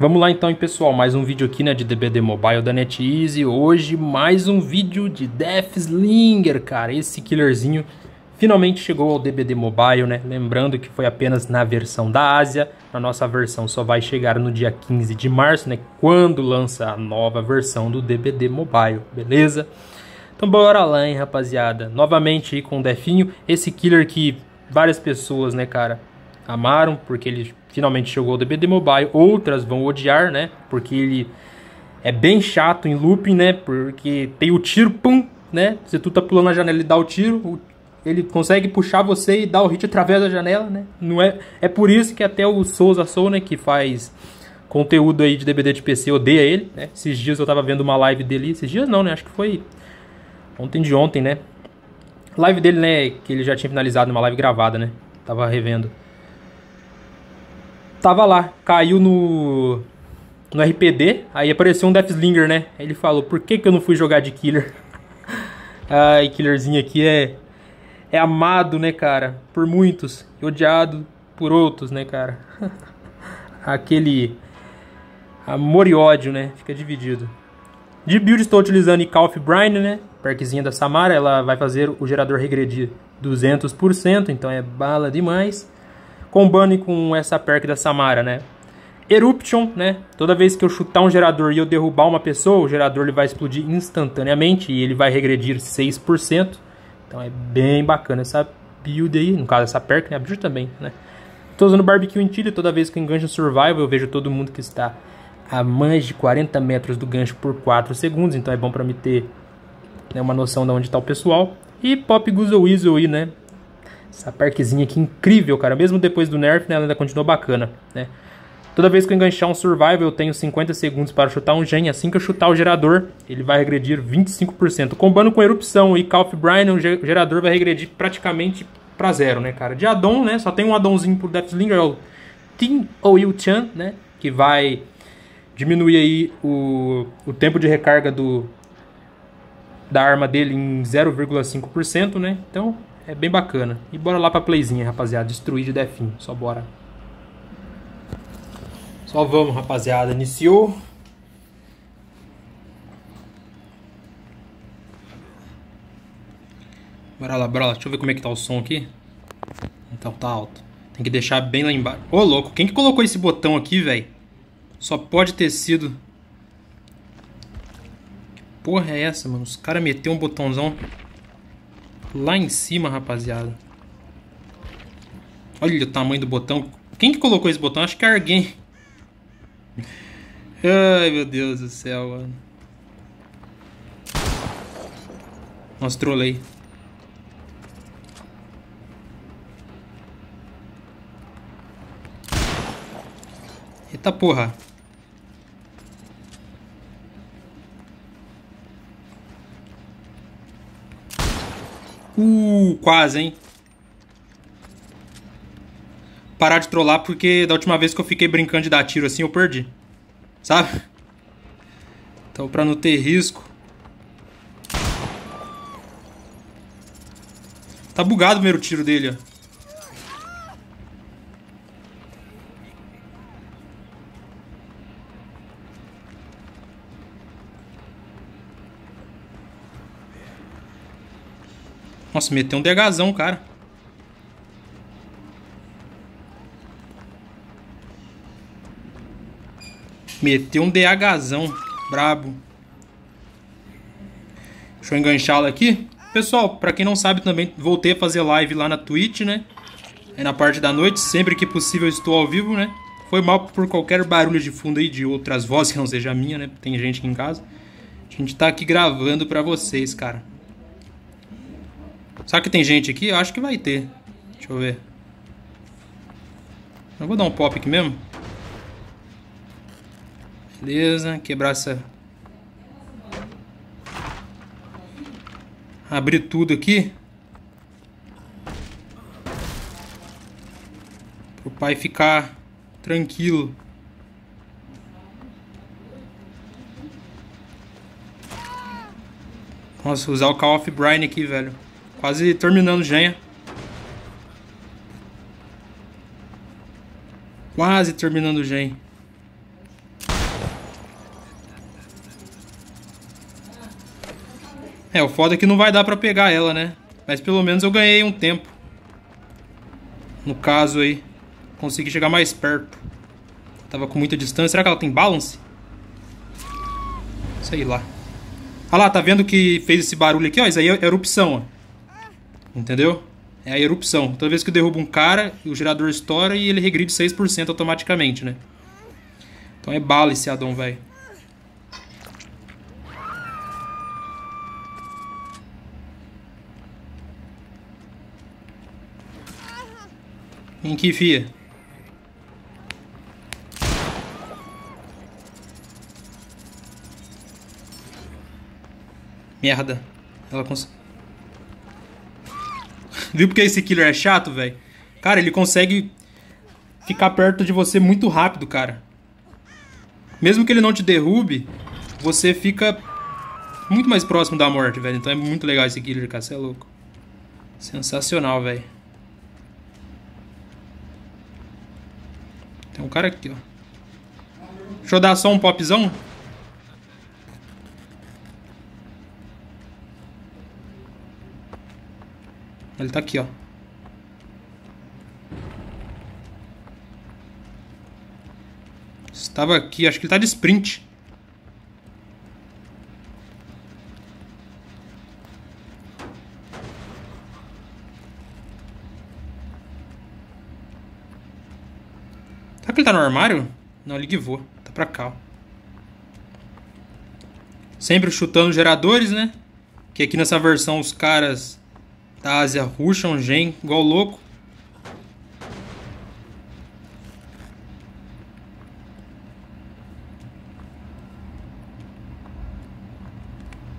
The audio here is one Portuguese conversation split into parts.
Vamos lá então, pessoal, mais um vídeo aqui né, de DBD Mobile da NetEase. Hoje mais um vídeo de Deathslinger, cara. Esse killerzinho finalmente chegou ao DBD Mobile, né? Lembrando que foi apenas na versão da Ásia. A nossa versão só vai chegar no dia 15 de março, né? Quando lança a nova versão do DBD Mobile, beleza? Então bora lá, hein, rapaziada. Novamente aí com o Definho. Esse killer que várias pessoas, né, cara, amaram, porque ele finalmente chegou ao DBD Mobile. Outras vão odiar, né? Porque ele é bem chato em looping, né? Porque tem o tiro, pum, né? Se tu tá pulando na janela e dá o tiro, ele consegue puxar você e dar o hit através da janela, né? Não é, é por isso que até o Souza Soul, né, que faz conteúdo aí de DBD de PC, odeia ele, né? Esses dias eu tava vendo uma live dele, esses dias não, né? Acho que foi ontem de ontem, né? Live dele, né, que ele já tinha finalizado numa live gravada, né? Tava revendo. Tava lá, caiu no no RPD, aí apareceu um Deathslinger, né? Aí ele falou, por que que eu não fui jogar de killer? Ai, killerzinho aqui é é amado, né, cara, por muitos e odiado por outros, né, cara. Aquele amor e ódio, né, fica dividido. De build estou utilizando Call of Brine, né, perkzinha da Samara, ela vai fazer o gerador regredir 200%, então é bala demais combane com essa perk da Samara, né? Eruption, né? Toda vez que eu chutar um gerador e eu derrubar uma pessoa, o gerador ele vai explodir instantaneamente e ele vai regredir 6%. Então é bem bacana essa build aí, no caso essa perk, né? A build também, né? Estou usando Barbecue Intilha toda vez que eu engancho Survival, eu vejo todo mundo que está a mais de 40 metros do gancho por 4 segundos, então é bom para me ter né, uma noção de onde está o pessoal. E Pop Guzzle Weasel aí, né? Essa perkzinha aqui incrível, cara. Mesmo depois do nerf, né, ela ainda continua bacana, né? Toda vez que eu enganchar um survival, eu tenho 50 segundos para chutar um gen. Assim que eu chutar o gerador, ele vai regredir 25%. Combando com erupção e Call of Brine, o gerador vai regredir praticamente para zero, né, cara? De addon, né? Só tem um addonzinho pro Deathslinger, é o Team Oil Chan, né? Que vai diminuir aí o, o tempo de recarga do da arma dele em 0,5%, né? Então, é bem bacana. E bora lá pra playzinha, rapaziada. Destruir de definho. Só bora. Só vamos, rapaziada. Iniciou. Bora lá, bora lá. Deixa eu ver como é que tá o som aqui. Então tá alto. Tem que deixar bem lá embaixo. Ô, louco. Quem que colocou esse botão aqui, velho? Só pode ter sido... Que porra é essa, mano? Os caras meteu um botãozão lá em cima, rapaziada. Olha o tamanho do botão. Quem que colocou esse botão? Acho que é alguém. Ai, meu Deus do céu, mano. Nossa, trolei. Eita porra. Uh, quase, hein? Parar de trollar porque da última vez que eu fiquei brincando de dar tiro assim, eu perdi. Sabe? Então, pra não ter risco. Tá bugado o primeiro tiro dele, ó. Nossa, meteu um DHzão, cara. Meteu um DHzão. Brabo. Deixa eu enganchá-lo aqui. Pessoal, pra quem não sabe também, voltei a fazer live lá na Twitch, né? É na parte da noite, sempre que possível estou ao vivo, né? Foi mal por qualquer barulho de fundo aí de outras vozes que não seja a minha, né? Tem gente aqui em casa. A gente tá aqui gravando pra vocês, cara. Será que tem gente aqui? Eu acho que vai ter. Deixa eu ver. Eu vou dar um pop aqui mesmo. Beleza, quebrar essa... Abrir tudo aqui. Pro pai ficar tranquilo. Nossa, usar o Call of Brine aqui, velho. Quase terminando Genha. Quase terminando Genha. É, o foda é que não vai dar pra pegar ela, né? Mas pelo menos eu ganhei um tempo. No caso aí. Consegui chegar mais perto. Tava com muita distância. Será que ela tem balance? Sei lá. Ah lá, tá vendo que fez esse barulho aqui, ó? Isso aí é erupção, ó. Entendeu? É a erupção. Toda vez que eu derrubo um cara, o gerador estoura e ele regride 6% automaticamente, né? Então é bala esse Adão, velho. Em que fia? Merda. Ela consegue. Viu porque esse killer é chato, velho? Cara, ele consegue ficar perto de você muito rápido, cara. Mesmo que ele não te derrube, você fica muito mais próximo da morte, velho. Então é muito legal esse killer, cara. Você é louco. Sensacional, velho. Tem um cara aqui, ó. Deixa eu dar só um popzão. Ele tá aqui, ó. Estava aqui, acho que ele tá de sprint. Será que ele tá no armário? Não, ele voa. Tá pra cá, ó. Sempre chutando geradores, né? Que aqui nessa versão os caras da Ásia rusham gen igual louco.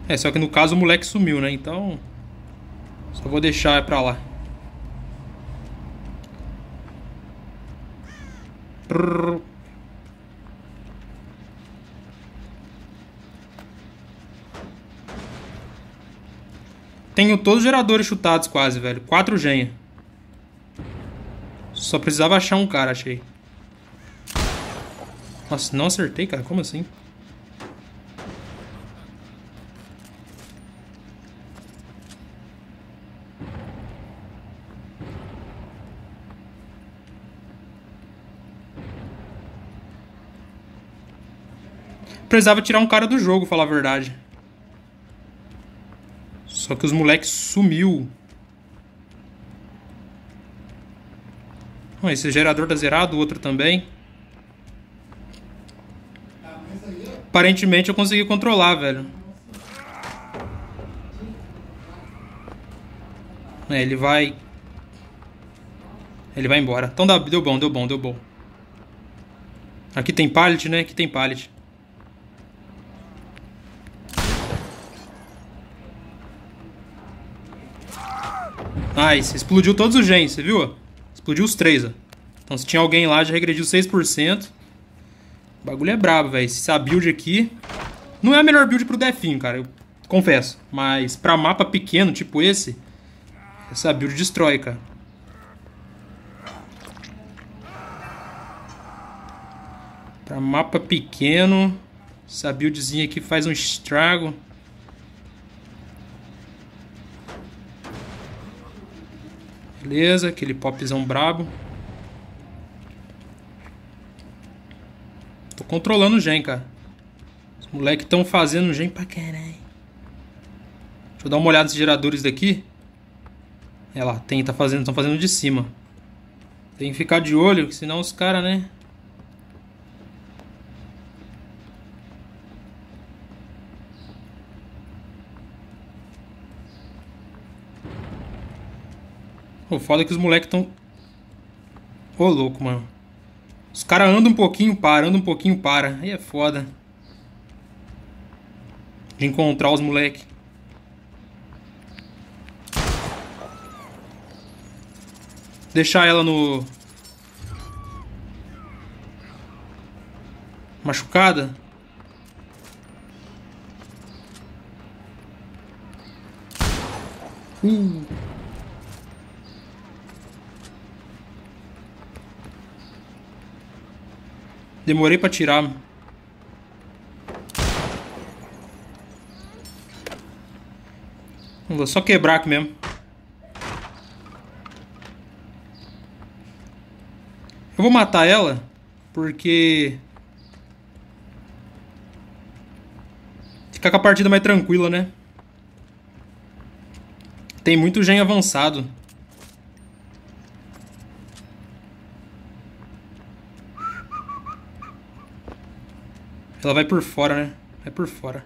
É, só que no caso o moleque sumiu, né? Então. Só vou deixar pra lá. Prrr. Tenho todos os geradores chutados quase, velho. Quatro genha. Só precisava achar um cara, achei. Nossa, não acertei, cara. Como assim? Precisava tirar um cara do jogo, falar a verdade. Só que os moleques sumiu. Esse gerador tá zerado, o outro também. Aparentemente eu consegui controlar, velho. É, ele vai... Ele vai embora. Então deu bom, deu bom, deu bom. Aqui tem pallet, né? Aqui tem pallet. Nice. Explodiu todos os gens, você viu? Explodiu os três, ó. Então se tinha alguém lá, já regrediu 6%. O bagulho é brabo, velho. Essa build aqui... Não é a melhor build pro Definho, cara. Eu confesso. Mas pra mapa pequeno, tipo esse... Essa build destrói, cara. Pra mapa pequeno... Essa buildzinha aqui faz um estrago. Beleza, aquele popzão brabo. Tô controlando o gen, cara. Os moleques estão fazendo gen pra caralho. Deixa eu dar uma olhada nesses geradores daqui. É lá, tem, tá fazendo, estão fazendo de cima. Tem que ficar de olho, senão os caras, né? O foda é que os moleques estão. Ô louco, mano. Os caras andam um pouquinho, para, andam um pouquinho, para. Aí é foda. De encontrar os moleques. Deixar ela no. Machucada. Uh. Demorei pra tirar. Vou só quebrar aqui mesmo. Eu vou matar ela porque fica com a partida mais tranquila, né? Tem muito gen avançado. Ela vai por fora, né? Vai por fora.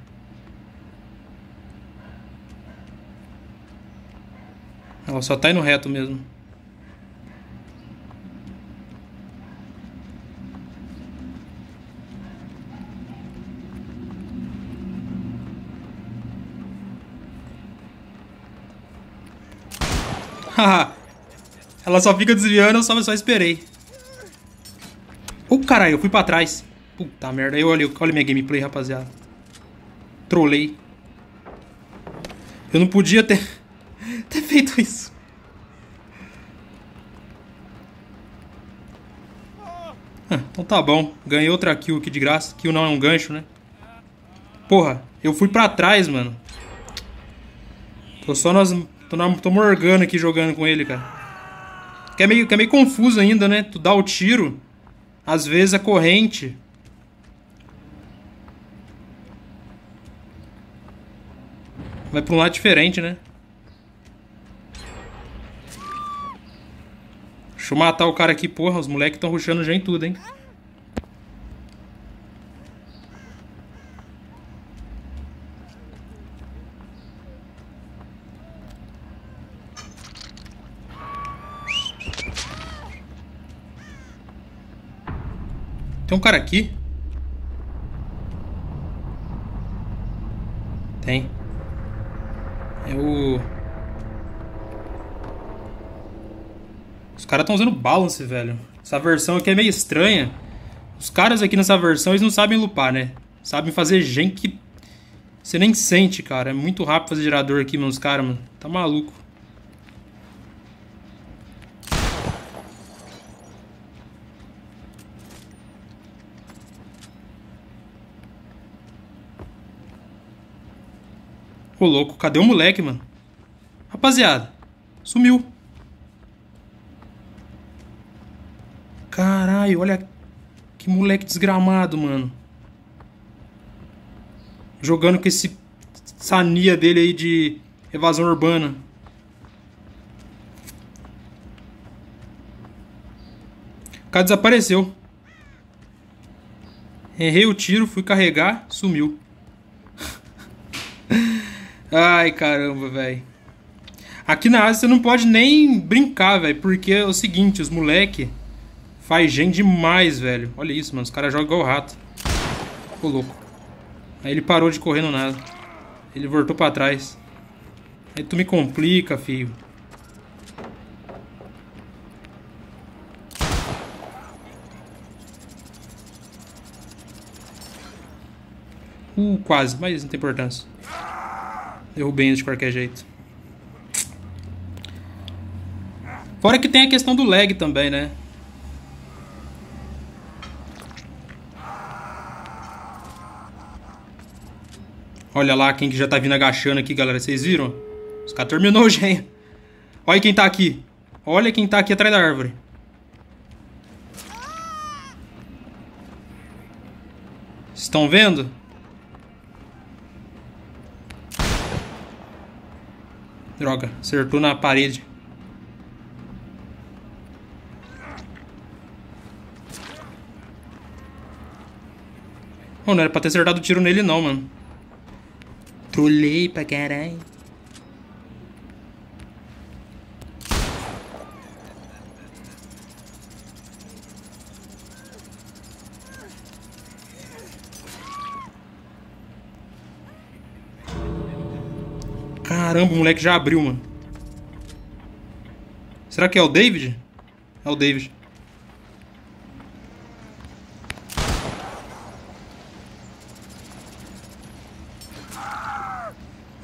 Ela só tá indo reto mesmo. Ela só fica desviando, eu só, só esperei. Oh, caralho, eu fui pra trás. Puta merda, eu olha, olha minha gameplay, rapaziada. Trolei. Eu não podia ter, ter feito isso. Ah, então tá bom. Ganhei outra kill aqui de graça. Kill não é um gancho, né? Porra, eu fui pra trás, mano. Tô só nas... Tô, na, tô morgando aqui jogando com ele, cara. Que é, meio, que é meio confuso ainda, né? Tu dá o tiro. Às vezes é corrente. Vai pra um lado diferente, né? Deixa eu matar o cara aqui, porra. Os moleques estão ruxando já em tudo, hein? Tem um cara aqui? Tem. É o... Os caras estão usando balance, velho. Essa versão aqui é meio estranha. Os caras aqui nessa versão, eles não sabem lupar, né? Sabem fazer gen que... Você nem sente, cara. É muito rápido fazer gerador aqui. Os caras, mano. Tá maluco. Ô, louco, cadê o moleque, mano? Rapaziada, sumiu. Caralho, olha que moleque desgramado, mano. Jogando com esse sania dele aí de evasão urbana. O cara desapareceu. Errei o tiro, fui carregar, sumiu. Ai, caramba, velho. Aqui na Ásia você não pode nem brincar, velho, porque é o seguinte, os moleque faz gente demais, velho. Olha isso, mano, os caras jogam igual rato. Ficou louco. Aí ele parou de correr no nada. Ele voltou pra trás. Aí tu me complica, filho. Uh, quase, mas não tem importância. Derrubei de qualquer jeito. Fora que tem a questão do lag também, né? Olha lá quem que já tá vindo agachando aqui, galera. Vocês viram? Os caras terminou o gen. Olha quem tá aqui. Olha quem tá aqui atrás da árvore. Estão vendo? Droga, acertou na parede. Oh, não era pra ter acertado o tiro nele não, mano. Trolei pra caralho. Caramba, o moleque já abriu, mano. Será que é o David? É o David.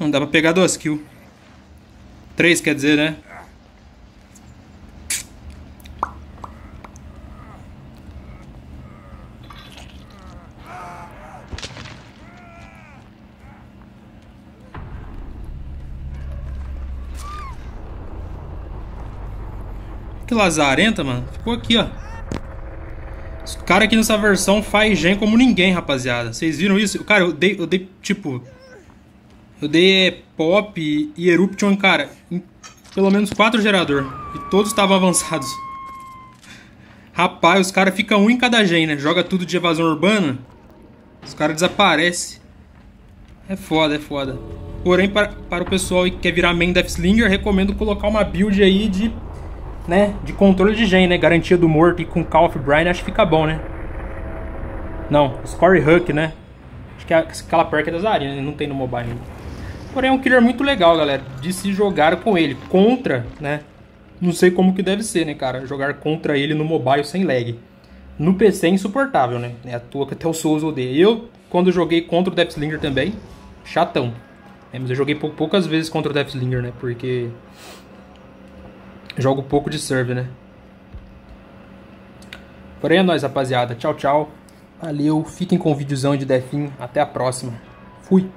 Não dá pra pegar duas kills. Três, quer dizer, né? Que lazarenta, mano. Ficou aqui, ó. Os caras aqui nessa versão faz gen como ninguém, rapaziada. Vocês viram isso? Cara, eu dei, eu dei, tipo, eu dei pop e eruption, cara, em pelo menos quatro gerador. E todos estavam avançados. Rapaz, os caras ficam um em cada gen, né? Joga tudo de evasão urbana. Os caras desaparecem. É foda, é foda. Porém, para, para o pessoal que quer virar main Deathslinger, recomendo colocar uma build aí de né, de controle de gen, né, garantia do morto e com Call of Brian, acho que fica bom, né. Não, Score Hook, né. Acho que é aquela perk é das arenas, né? não tem no mobile. Porém é um killer muito legal, galera, de se jogar com ele. Contra, né, não sei como que deve ser, né, cara, jogar contra ele no mobile sem lag. No PC é insuportável, né, é a tua que até o Souls odeia. Eu, quando joguei contra o Deathslinger também, chatão. É, mas eu joguei poucas vezes contra o Deathslinger, né, porque Jogo pouco de serve, né? Porém é nóis, rapaziada. Tchau, tchau. Valeu. Fiquem com o videozão de Defin. Até a próxima. Fui.